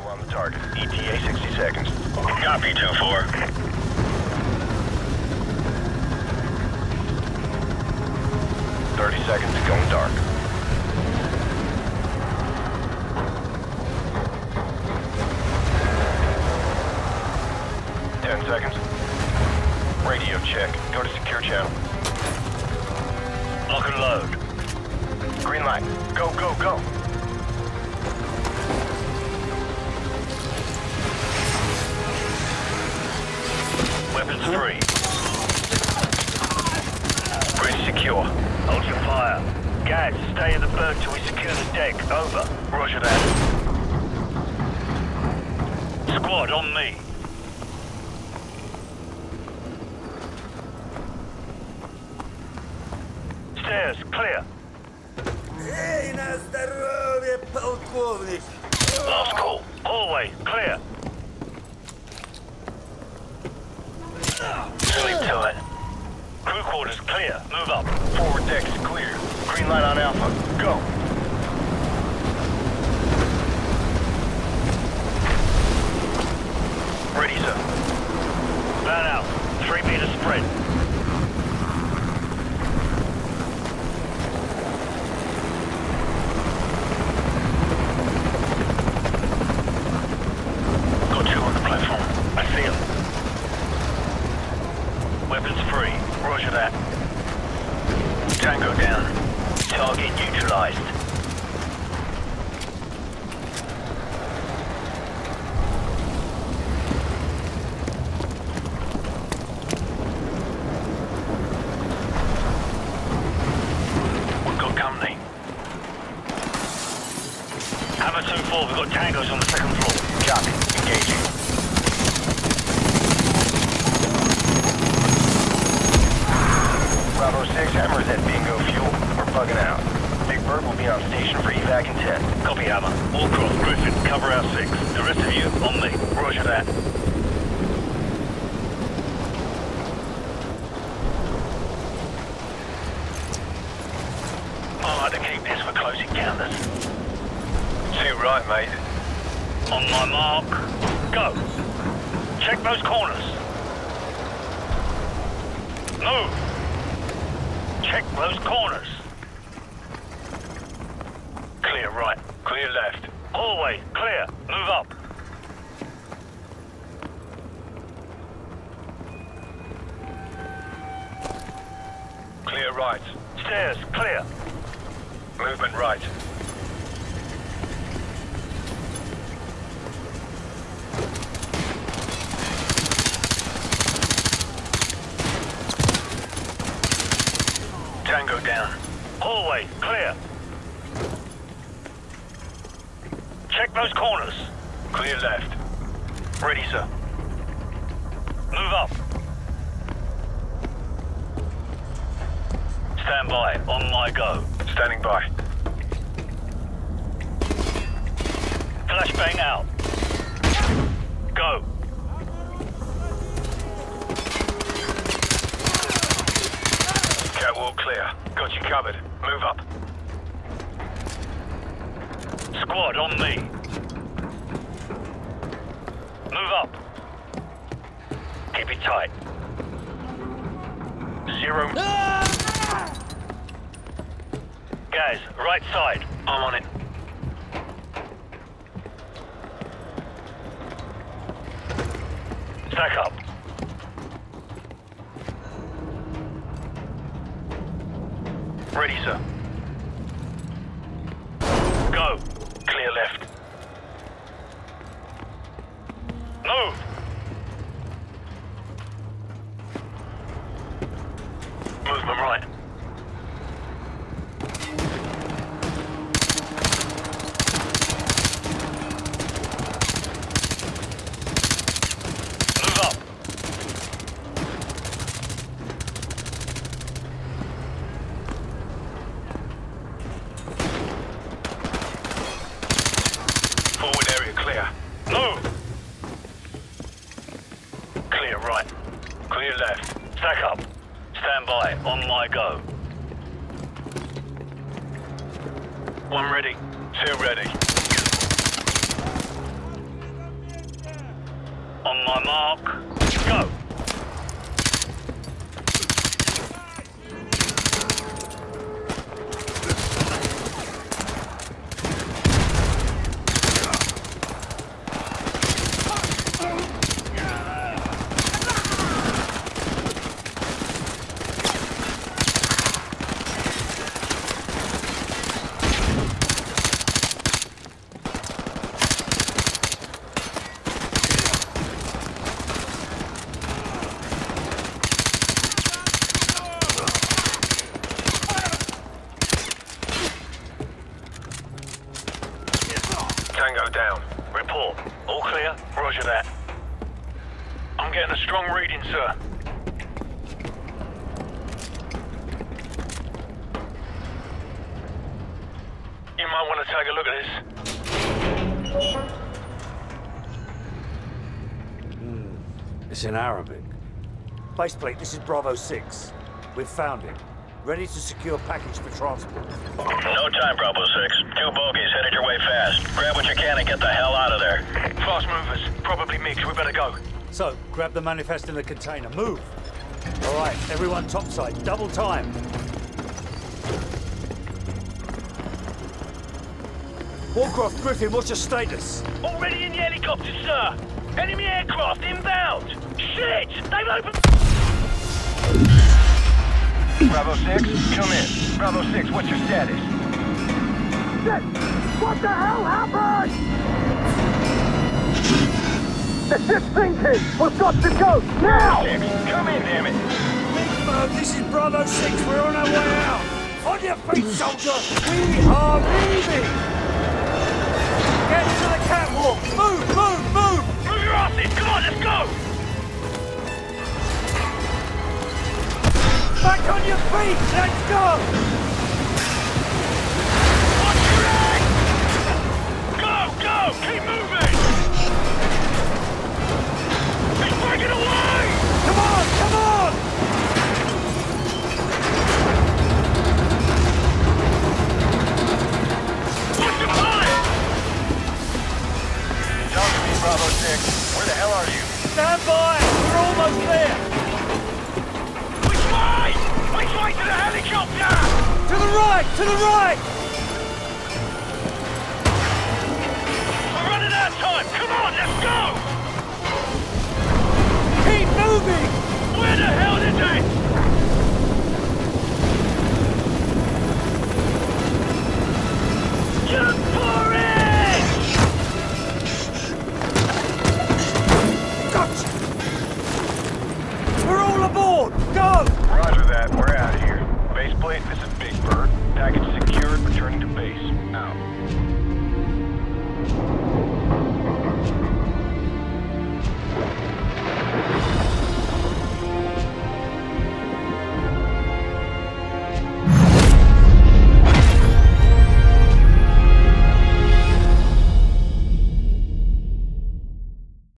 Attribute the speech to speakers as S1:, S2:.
S1: Visual on the target. ETA 60 seconds.
S2: Copy, 2-4.
S1: Thirty seconds going dark. Ten seconds. Radio check. Go to secure channel.
S2: Lock and load.
S1: Green light. Go, go, go.
S2: Weapons free.
S1: Bridge secure.
S2: Hold your fire. Guys, stay in the berg till we secure the deck. Over. Roger that. Squad, on me. Stairs, clear.
S3: Эй, на здоровье, полковник!
S2: Last call. Hallway, clear. Quarters clear. Move up.
S1: Forward deck's clear. Green light on Alpha. Go. Ready, sir.
S2: Van out. Three meter spread. Got two on the platform. I see them. Weapons free. Roger that. Tango down. Target neutralized. We've got company. Hammer 2-4, we've got tangos on the second floor.
S1: Copy. Engaging. Bravo 6, Hammer's at bingo fuel. We're bugging out. Big Bird will be on station for evac in 10.
S2: Copy, Hammer. Wallcroft, Griffin, cover our six. The rest of you, on me. Roger that. Alright to keep this for close encounters.
S1: Too right, mate.
S2: On my mark, go. Check those corners. Move. Check those corners. Clear right.
S1: Clear left.
S2: Hallway, clear. Move up.
S1: Clear right.
S2: Stairs, clear.
S1: Movement right.
S2: Tango down. Hallway, clear. Check those corners.
S1: Clear left. Ready, sir.
S2: Move up. Stand by. On my go.
S1: Standing by.
S2: Flashbang out. Go.
S1: Catwalk clear. Got you covered. Move up.
S2: Squad on me. Move up. Keep it tight. Zero. Ah! Guys, right side. I'm on it. Stack up.
S1: Ready, sir.
S2: Go.
S1: Clear left.
S2: Move.
S1: right. Clear left.
S2: Stack up. Stand by. On my go.
S1: One ready. Two ready.
S2: On my mark. Clear? Roger that. I'm getting a strong reading, sir. You might want to take a look at this. Hmm.
S4: It's in Arabic. Baseplate, this is Bravo 6. We've found him. Ready to secure package for transport.
S1: No time, Bravo 6. Two bogies headed your way fast. Grab what you can and get the hell out of there.
S2: Fast movers. Probably MiGs. We better go.
S4: So, grab the manifest in the container. Move! All right, everyone topside. Double time. Wallcroft Griffin, what's your status?
S2: Already in the helicopter, sir. Enemy aircraft inbound. Shit! They've opened...
S1: Bravo 6, come in. Bravo 6, what's your status? Shit!
S5: What the hell happened? The ship's sinking! We've got to go, now!
S1: 6, come in, damn it.
S4: Big Bird, this is Bravo 6. We're on our way out. On your feet, soldier. We are
S2: On
S4: your feet. Let's go. Right. To the right.
S1: Out.